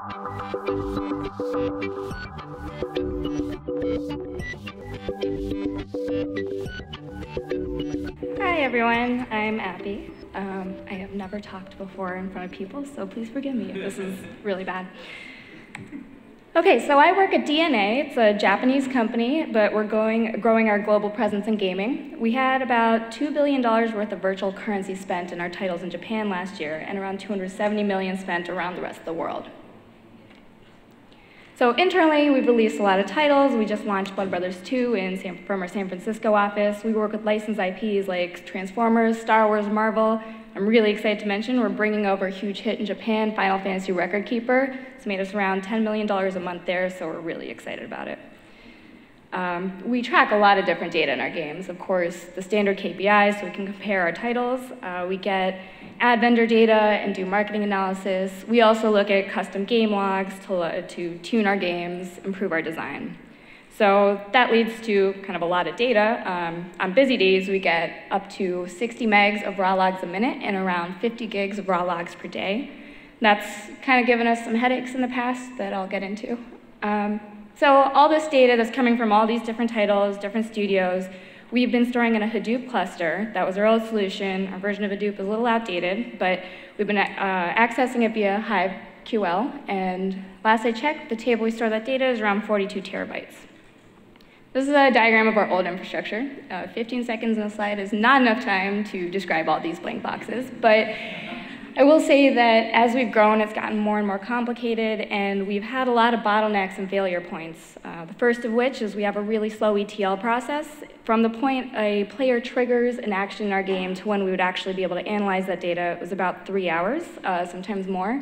Hi everyone, I'm Abby. Um, I have never talked before in front of people, so please forgive me if this is really bad. Okay, so I work at DeNA. It's a Japanese company, but we're going, growing our global presence in gaming. We had about $2 billion worth of virtual currency spent in our titles in Japan last year, and around 270 million spent around the rest of the world. So internally, we've released a lot of titles. We just launched Blood Brothers 2 in San, from our San Francisco office. We work with licensed IPs like Transformers, Star Wars, Marvel, I'm really excited to mention we're bringing over a huge hit in Japan, Final Fantasy Record Keeper. It's made us around $10 million a month there, so we're really excited about it. Um, we track a lot of different data in our games. Of course, the standard KPIs, so we can compare our titles. Uh, we get ad vendor data and do marketing analysis. We also look at custom game logs to, to tune our games, improve our design. So that leads to kind of a lot of data. Um, on busy days, we get up to 60 megs of raw logs a minute and around 50 gigs of raw logs per day. That's kind of given us some headaches in the past that I'll get into. Um, so all this data that's coming from all these different titles, different studios, we've been storing in a Hadoop cluster. That was our old solution. Our version of Hadoop is a little outdated, but we've been uh, accessing it via Hive QL. And last I checked, the table we store that data is around 42 terabytes. This is a diagram of our old infrastructure. Uh, 15 seconds in a slide is not enough time to describe all these blank boxes, but I will say that as we've grown, it's gotten more and more complicated, and we've had a lot of bottlenecks and failure points. Uh, the first of which is we have a really slow ETL process. From the point a player triggers an action in our game to when we would actually be able to analyze that data, it was about three hours, uh, sometimes more.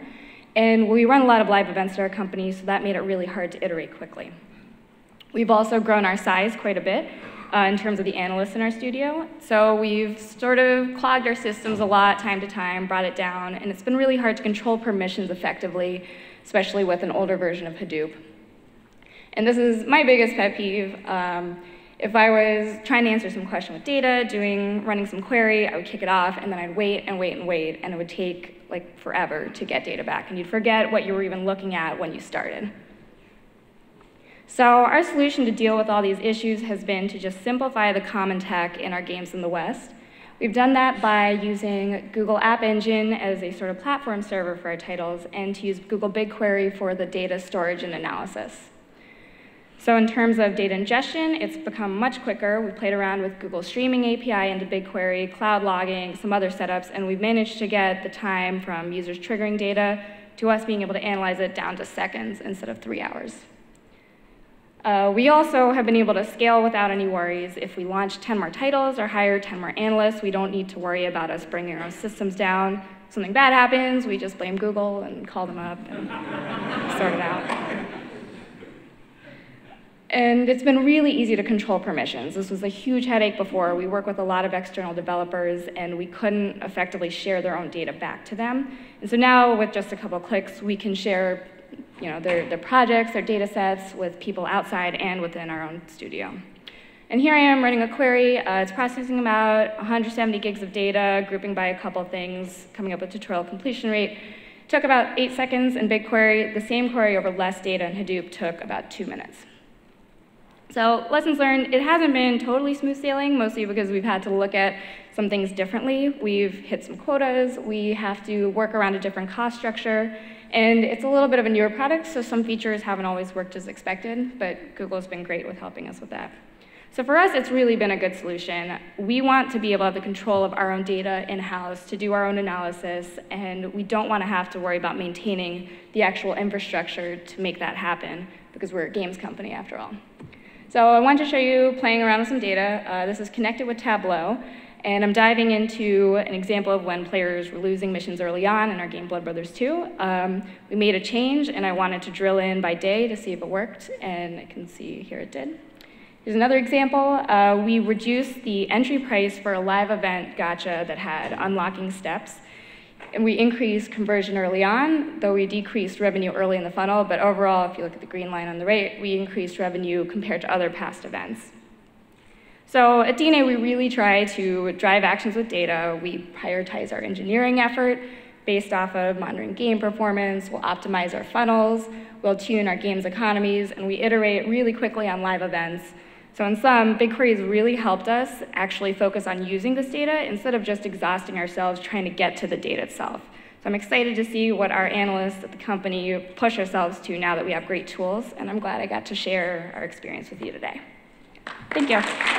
And we run a lot of live events at our company, so that made it really hard to iterate quickly. We've also grown our size quite a bit uh, in terms of the analysts in our studio. So we've sort of clogged our systems a lot time to time, brought it down, and it's been really hard to control permissions effectively, especially with an older version of Hadoop. And this is my biggest pet peeve. Um, if I was trying to answer some question with data, doing, running some query, I would kick it off, and then I'd wait and wait and wait, and it would take like forever to get data back, and you'd forget what you were even looking at when you started. So our solution to deal with all these issues has been to just simplify the common tech in our games in the West. We've done that by using Google App Engine as a sort of platform server for our titles and to use Google BigQuery for the data storage and analysis. So in terms of data ingestion, it's become much quicker. We've played around with Google Streaming API into BigQuery, cloud logging, some other setups, and we've managed to get the time from users triggering data to us being able to analyze it down to seconds instead of three hours. Uh, we also have been able to scale without any worries. If we launch 10 more titles or hire 10 more analysts, we don't need to worry about us bringing our systems down. Something bad happens, we just blame Google and call them up and sort it out. And it's been really easy to control permissions. This was a huge headache before. We work with a lot of external developers, and we couldn't effectively share their own data back to them. And so now, with just a couple clicks, we can share you know, their, their projects, their data sets with people outside and within our own studio. And here I am running a query. Uh, it's processing about 170 gigs of data, grouping by a couple things, coming up with tutorial completion rate. Took about eight seconds in BigQuery. The same query over less data in Hadoop took about two minutes. So lessons learned, it hasn't been totally smooth sailing, mostly because we've had to look at some things differently. We've hit some quotas. We have to work around a different cost structure. And it's a little bit of a newer product, so some features haven't always worked as expected, but Google's been great with helping us with that. So for us, it's really been a good solution. We want to be able to have the control of our own data in-house, to do our own analysis, and we don't want to have to worry about maintaining the actual infrastructure to make that happen, because we're a games company after all. So I wanted to show you playing around with some data. Uh, this is connected with Tableau. And I'm diving into an example of when players were losing missions early on in our game Blood Brothers 2. Um, we made a change, and I wanted to drill in by day to see if it worked, and I can see here it did. Here's another example. Uh, we reduced the entry price for a live event gacha that had unlocking steps. And we increased conversion early on, though we decreased revenue early in the funnel. But overall, if you look at the green line on the right, we increased revenue compared to other past events. So at DeNA, we really try to drive actions with data. We prioritize our engineering effort based off of monitoring game performance, we'll optimize our funnels, we'll tune our games economies, and we iterate really quickly on live events. So in sum, BigQuery has really helped us actually focus on using this data instead of just exhausting ourselves trying to get to the data itself. So I'm excited to see what our analysts at the company push ourselves to now that we have great tools, and I'm glad I got to share our experience with you today. Thank you.